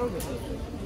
따로 됐어요.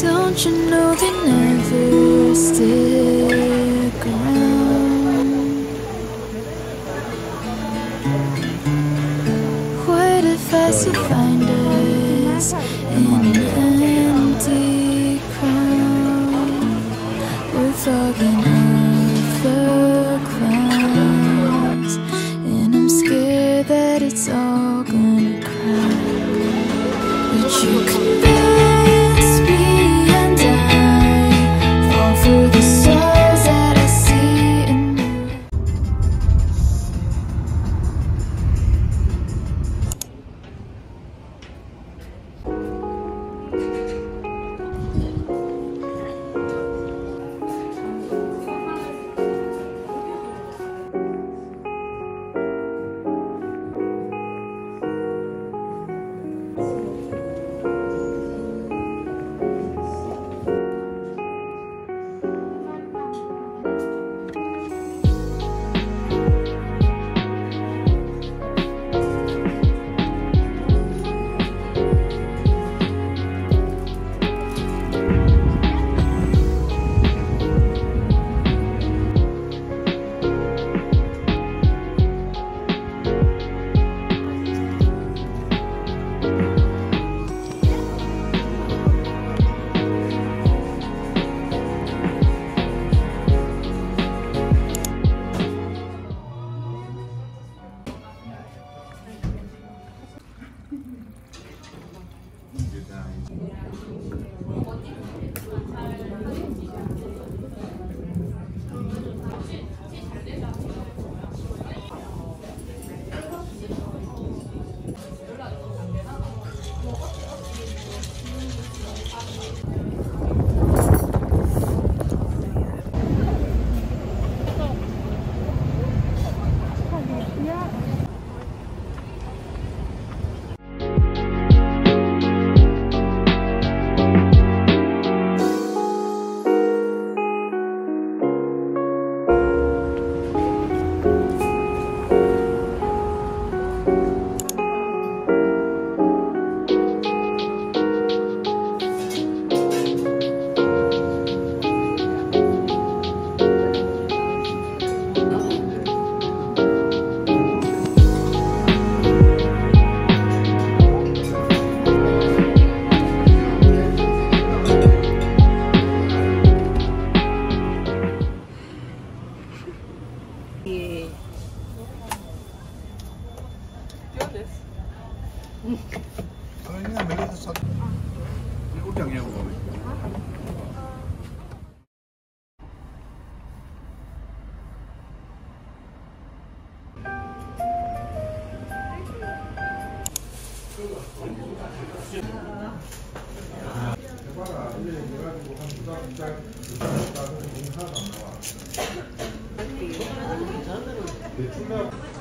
Don't you know they never stay?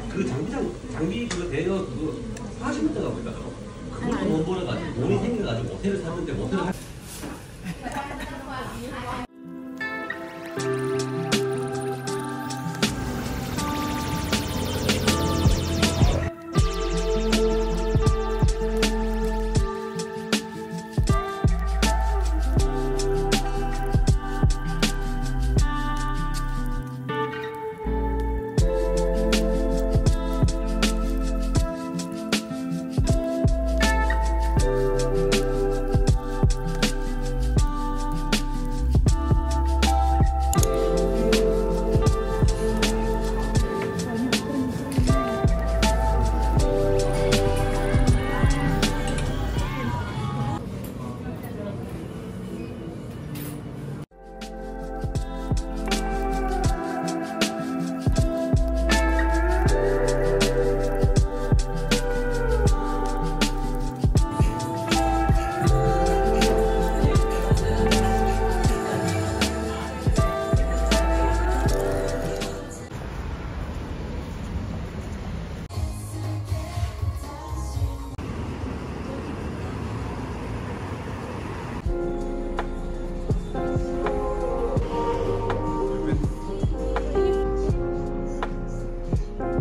그 장비장 장비 그거 대여 그거 40분 동안 보니까 그걸 돈 벌어가지고 돈이 생겨가지고 모텔을 사는데 모텔을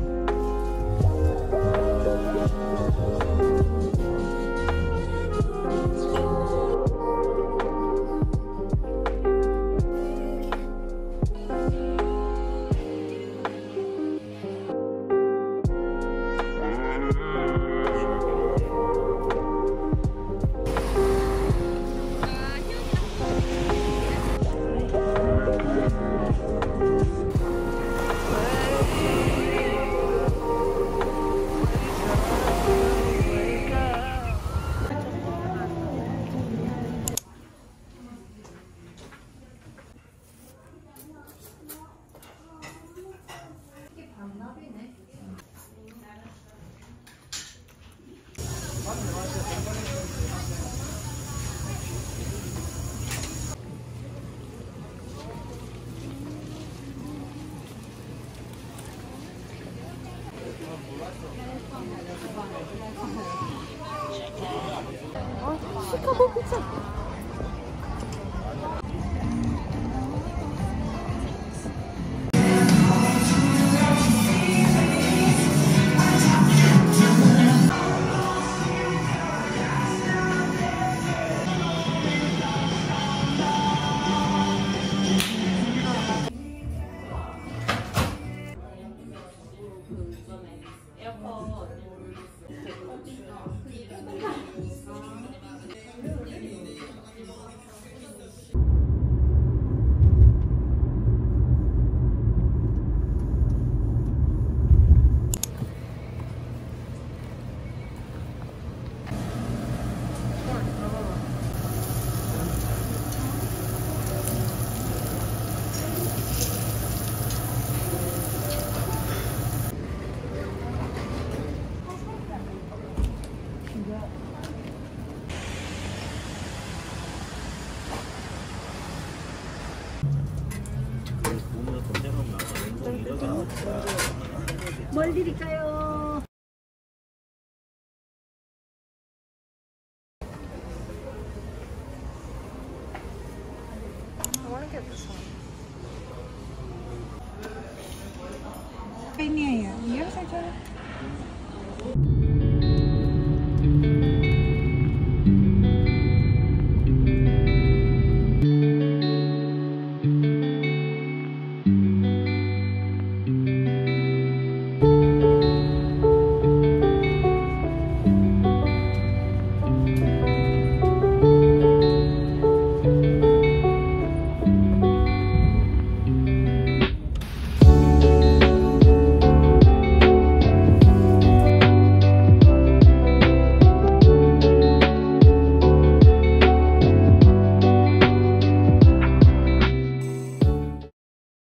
you. Kamu. 뭘 드릴까요? Nhớ sao cho